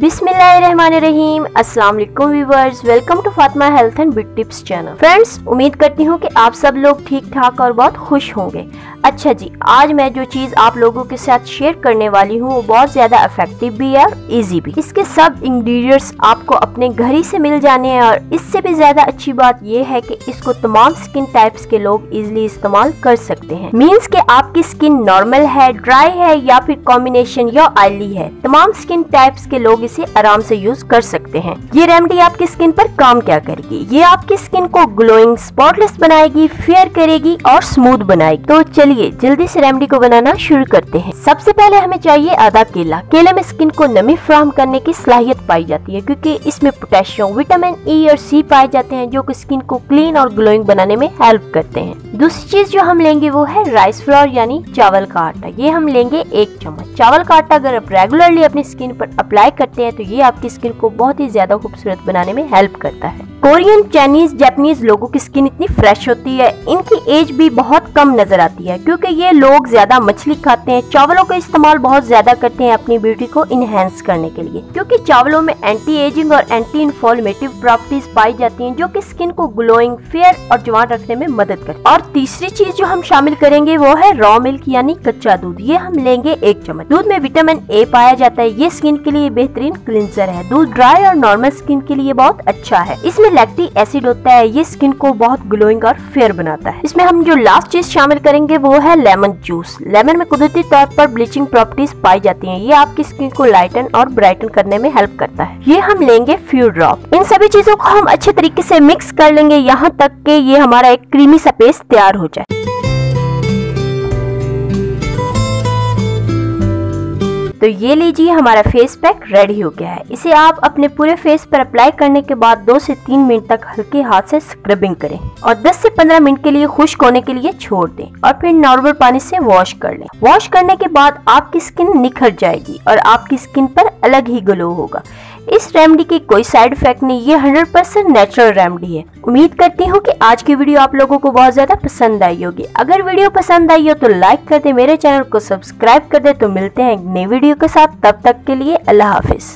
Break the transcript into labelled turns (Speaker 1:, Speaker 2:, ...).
Speaker 1: बिस्मिल्लाहिर्रहमानिर्रहीम। अस्सलाम वालेकुम welcome to Fatima health and beauty tips channel. Friends, उम्मीद करती हूँ कि आप सब लोग ठीक ठाक और बहुत खुश होंगे। अच्छा जी, आज मैं जो चीज़ आप लोगों के साथ शेयर करने वाली हूँ, वो बहुत ज़्यादा इफ़ेक्टिव भी है और इजी भी। इसके सब इंग्रेडिएंट्स आपको अपने घर ही से मिल जाने हैं और इससे भी ज़्यादा अच्छी बात ये है कि इसको तमाम स्किन टाइप्स के लोग इजिली इस्तेमाल कर सकते हैं। मीन्स के आपकी स्किन नॉर्मल है ड्राई है या फिर कॉम्बिनेशन या ऑयली है। तमाम स्किन टाइप्स के लोग इसे आराम से यूज़ कर सकते हैं। ये रेमेडी आपकी स्किन पर काम क्या करेगी? ये आपकी स्किन को ग्लोइंग स्पॉटलेस बनाएगी फेयर करेगी और स्मूथ बनाएगी। तो चलिए, जल्दी से रेमेडी को बनाना शुरू करते हैं। सबसे पहले हमें चाहिए आधा केला। केले में स्किन को नमी फ्राहम करने की सलाहियत पाई जाती है, क्योंकि इसमें पोटेशियम विटामिन ई और सी पाए जाते हैं, जो स्किन को क्लीन और ग्लोइंग बनाने में हेल्प करते हैं। दूसरी चीज़ जो हम लेंगे वो है राइस फ्लोर यानी चावल का आटा। ये हम लेंगे एक चम्मच। चावल का आटा अगर आप रेगुलरली अपनी स्किन पर अप्लाई करते हैं तो ये आपकी स्किन को बहुत ही ज़्यादा खूबसूरत बनाने में हेल्प करता है। कोरियन चाइनीज़ जापानीज लोगों की स्किन इतनी फ्रेश होती है। इनकी एज भी बहुत कम नज़र आती है, क्योंकि ये लोग ज़्यादा मछली खाते हैं। चावलों का इस्तेमाल बहुत ज़्यादा करते हैं अपनी ब्यूटी को इनहेंस करने के लिए, क्योंकि चावलों में एंटी एजिंग और एंटी इन्फॉर्मेटिव प्रॉपर्टीज़ पाई जाती हैं, जो कि स्किन को ग्लोइंग फेयर और जवान रखने में मदद करती और तीसरी चीज़ जो हम शामिल करेंगे, वो है रॉ मिल्क यानी कच्चा दूध। ये हम लेंगे एक चम्मच। दूध में विटामिन ए पाया जाता है। ये स्किन के लिए बेहतरीन क्लिनजर है। दूध ड्राई और नॉर्मल स्किन के लिए बहुत अच्छा है। इसमें लैक्टिक एसिड होता है, ये स्किन को बहुत ग्लोइंग और फेयर बनाता है। इसमें हम जो लास्ट चीज़ शामिल करेंगे, वो है लेमन जूस लेमन में कुदरती तौर पर ब्लीचिंग प्रॉपर्टीज़ पाई जाती हैं। ये आपकी स्किन को लाइटन और ब्राइटन करने में हेल्प करता है। ये हम लेंगे फ्यू ड्रॉप इन सभी चीज़ों को हम अच्छे तरीके ऐसी मिक्स कर लेंगे, यहाँ तक के ये हमारा एक क्रीमी सा पेस्ट तैयार हो जाए। तो ये लीजिए हमारा फेस पैक रेडी हो गया है। इसे आप अपने पूरे फेस पर अप्लाई करने के बाद दो से तीन मिनट तक हल्के हाथ से स्क्रबिंग करें और 10 से 15 मिनट के लिए खुश्क होने के लिए छोड़ दें और फिर नॉर्मल पानी से वॉश कर लें। वॉश करने के बाद आपकी स्किन निखर जाएगी और आपकी स्किन पर अलग ही ग्लो होगा। इस रेमडी की कोई साइड इफ़ेक्ट नहीं, ये 100% नेचुरल रेमडी है। उम्मीद करती हूँ कि आज की वीडियो आप लोगों को बहुत ज़्यादा पसंद आई होगी। अगर वीडियो पसंद आई हो तो लाइक कर दे, मेरे चैनल को सब्सक्राइब कर दे तो मिलते हैं नई वीडियो के साथ। तब तक के लिए अल्लाह हाफिज।